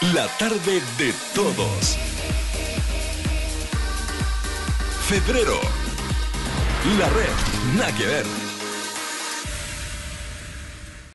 La tarde de todos. Febrero. La red. Nada que ver.